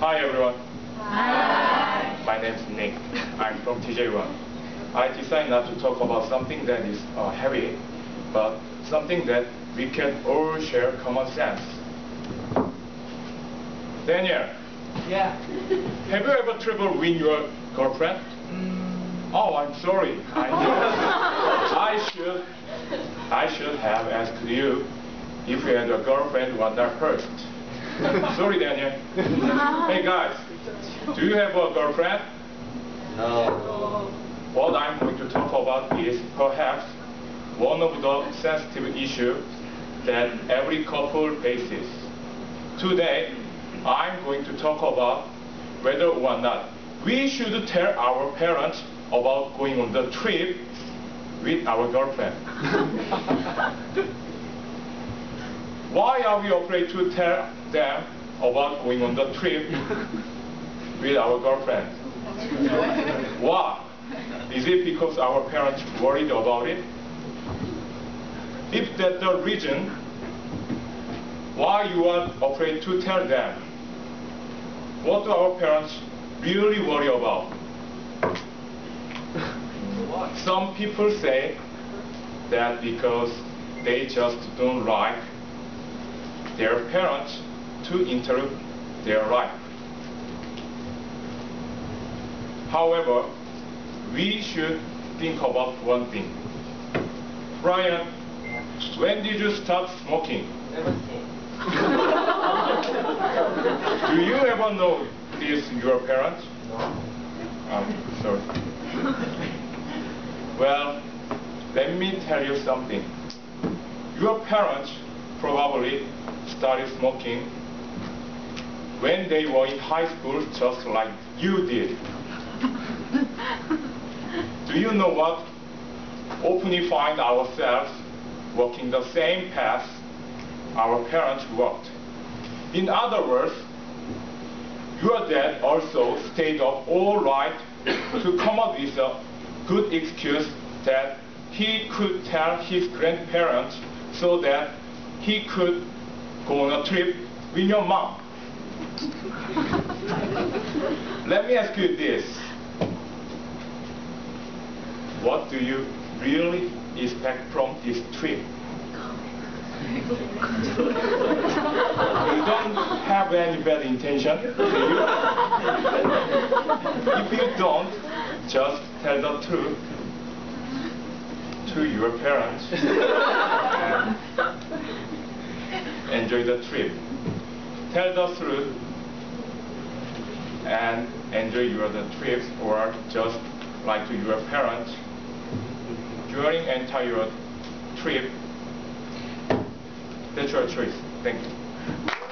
Hi everyone. Hi. My name is Nick. I'm from TJ1. I decided not to talk about something that is uh, heavy, but something that we can all share common sense. Daniel, Yeah. have you ever traveled with your girlfriend? Mm, Oh, I'm sorry. I, I should, I should have asked you if you had a girlfriend one that first. sorry, Daniel. hey guys, do you have a girlfriend? no. What I'm going to talk about is perhaps one of the sensitive issues that every couple faces. Today, I'm going to talk about whether or not we should tell our parents about going on the trip with our girlfriend. Why are we afraid to tell them about going on the trip with our girlfriend? Why? Is it because our parents worried about it? If that's the reason, why you are afraid to tell them? What do our parents really worry about? Some people say that because they just don't like their parents to interrupt their life. However, we should think about one thing. Brian, when did you start smoking? Never. Do you ever know this your parents? No. Um, sorry. Well, let me tell you something. Your parents probably started smoking when they were in high school just like you did. Do you know what? Often we find ourselves walking the same path our parents walked. In other words, your dad also stayed up all night to come up with a good excuse that he could tell his grandparents so that he could go on a trip with your mom. Let me ask you this. What do you really expect from this trip? You don't have any bad intention, do you? If you don't, just tell the truth to your parents and enjoy the trip. Tell the truth and enjoy your the trips or just like to your parents during entire trip. That's your choice. Thank you.